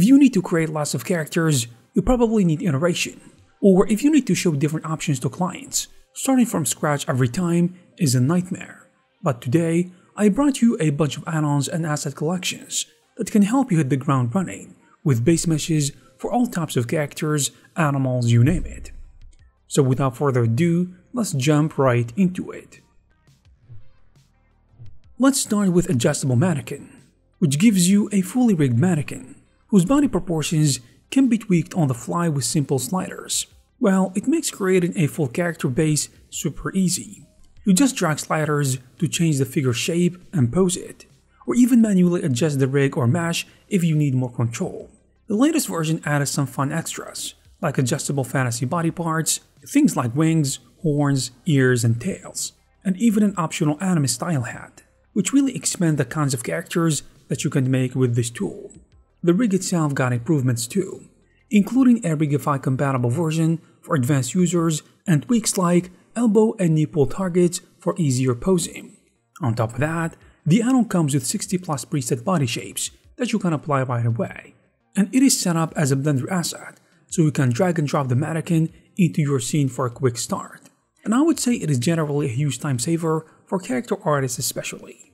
If you need to create lots of characters, you probably need iteration. Or if you need to show different options to clients, starting from scratch every time is a nightmare. But today, I brought you a bunch of add-ons and asset collections that can help you hit the ground running with base meshes for all types of characters, animals, you name it. So without further ado, let's jump right into it. Let's start with Adjustable Mannequin, which gives you a fully rigged mannequin whose body proportions can be tweaked on the fly with simple sliders. Well, it makes creating a full character base super easy. You just drag sliders to change the figure shape and pose it, or even manually adjust the rig or mesh if you need more control. The latest version added some fun extras, like adjustable fantasy body parts, things like wings, horns, ears, and tails, and even an optional anime style hat, which really expand the kinds of characters that you can make with this tool. The rig itself got improvements too, including a Rigify compatible version for advanced users and tweaks like elbow and knee pull targets for easier posing. On top of that, the add-on comes with 60 plus preset body shapes that you can apply right away and it is set up as a Blender asset, so you can drag and drop the mannequin into your scene for a quick start. And I would say it is generally a huge time saver for character artists especially.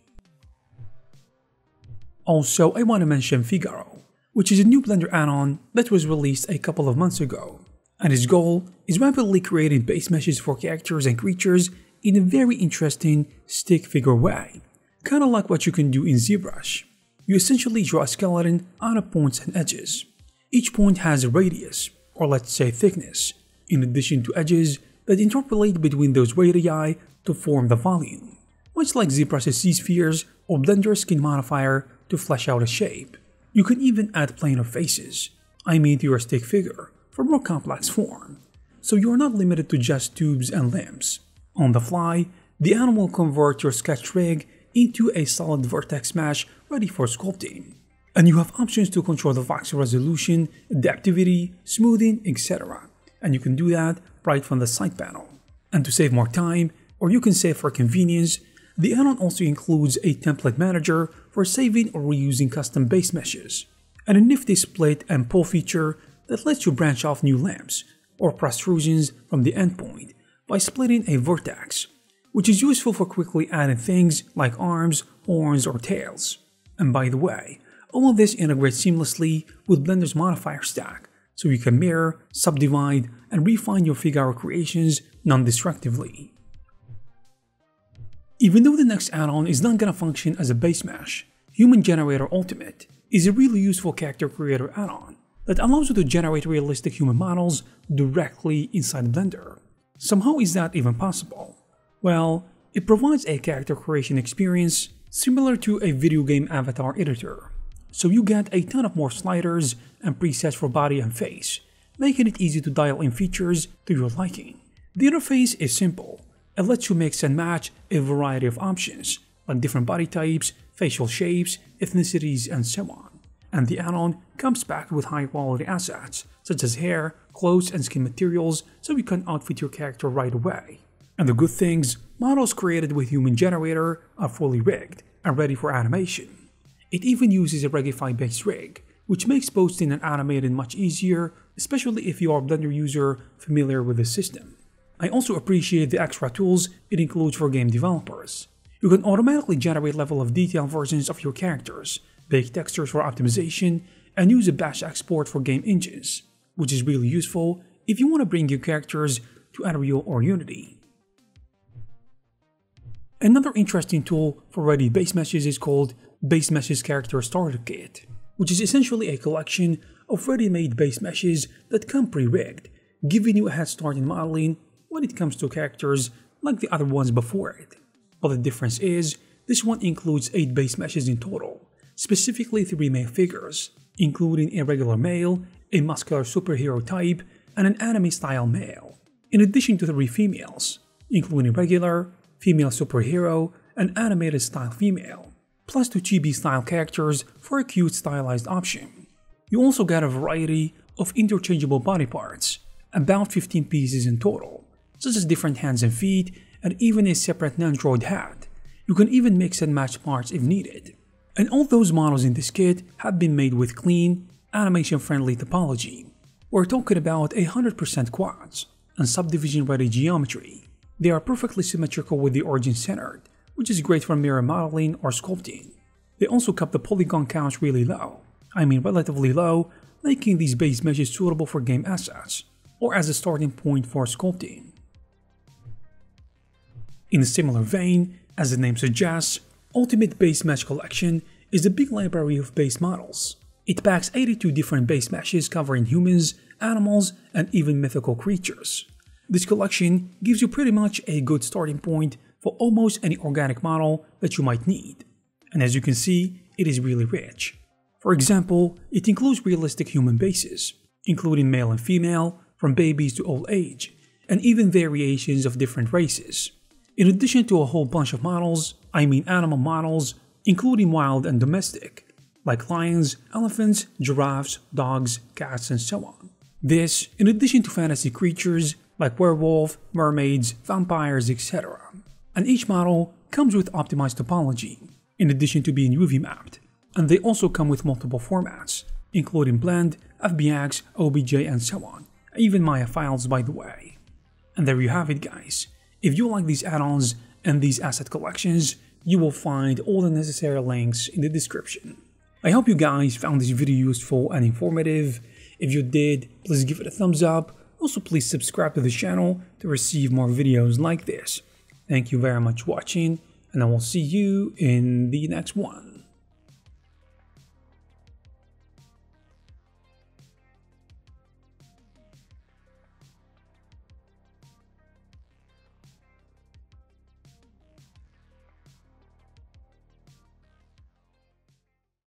Also, I want to mention Figaro, which is a new Blender add-on that was released a couple of months ago. And its goal is rapidly creating base meshes for characters and creatures in a very interesting stick figure way, kinda like what you can do in ZBrush you essentially draw a skeleton out of points and edges. Each point has a radius, or let's say thickness, in addition to edges that interpolate between those radii to form the volume, much like ZBrush's Z-spheres or Blender's skin modifier to flesh out a shape. You can even add planar faces, I mean to your stick figure, for more complex form, so you are not limited to just tubes and limbs. On the fly, the animal will convert your sketch rig into a solid vertex mesh ready for sculpting. And you have options to control the voxel resolution, adaptivity, smoothing, etc. And you can do that right from the side panel. And to save more time, or you can save for convenience, the add-on also includes a template manager for saving or reusing custom base meshes, and a nifty split and pull feature that lets you branch off new lamps or protrusions from the endpoint by splitting a vertex which is useful for quickly adding things like arms, horns, or tails. And by the way, all of this integrates seamlessly with Blender's modifier stack, so you can mirror, subdivide, and refine your Figaro creations non-destructively. Even though the next add-on is not gonna function as a base mesh, Human Generator Ultimate is a really useful character creator add-on that allows you to generate realistic human models directly inside Blender. Somehow is that even possible? Well, it provides a character creation experience similar to a video game avatar editor. So you get a ton of more sliders and presets for body and face, making it easy to dial in features to your liking. The interface is simple. It lets you mix and match a variety of options, like different body types, facial shapes, ethnicities, and so on. And the add-on comes packed with high quality assets, such as hair, clothes, and skin materials, so you can outfit your character right away. And the good things, models created with Human Generator are fully rigged and ready for animation. It even uses a Rigify based rig, which makes posting and animating much easier, especially if you are a Blender user familiar with the system. I also appreciate the extra tools it includes for game developers. You can automatically generate level of detail versions of your characters, bake textures for optimization, and use a batch export for game engines, which is really useful if you want to bring your characters to Unreal or Unity. Another interesting tool for ready base meshes is called Base Meshes Character Starter Kit, which is essentially a collection of ready-made base meshes that come pre-rigged, giving you a head start in modeling when it comes to characters like the other ones before it. But the difference is, this one includes 8 base meshes in total, specifically 3 male figures, including a regular male, a muscular superhero type, and an anime-style male, in addition to 3 females, including regular, female superhero, and animated style female, plus two chibi style characters for a cute stylized option. You also get a variety of interchangeable body parts, about 15 pieces in total, such as different hands and feet and even a separate Nandroid hat. You can even mix and match parts if needed. And all those models in this kit have been made with clean, animation-friendly topology. We're talking about 100% quads and subdivision-ready geometry. They are perfectly symmetrical with the origin centered, which is great for mirror modeling or sculpting. They also kept the polygon count really low, I mean relatively low, making these base meshes suitable for game assets, or as a starting point for sculpting. In a similar vein, as the name suggests, Ultimate Base Mesh Collection is a big library of base models. It packs 82 different base meshes covering humans, animals, and even mythical creatures. This collection gives you pretty much a good starting point for almost any organic model that you might need. And as you can see, it is really rich. For example, it includes realistic human bases, including male and female, from babies to old age, and even variations of different races. In addition to a whole bunch of models, I mean animal models, including wild and domestic, like lions, elephants, giraffes, dogs, cats, and so on. This, in addition to fantasy creatures like werewolf, mermaids, vampires, etc. And each model comes with optimized topology, in addition to being UV mapped. And they also come with multiple formats, including Blend, FBX, OBJ, and so on, even Maya files by the way. And there you have it guys. If you like these add-ons and these asset collections, you will find all the necessary links in the description. I hope you guys found this video useful and informative. If you did, please give it a thumbs up. Also please subscribe to the channel to receive more videos like this. Thank you very much for watching and I will see you in the next one.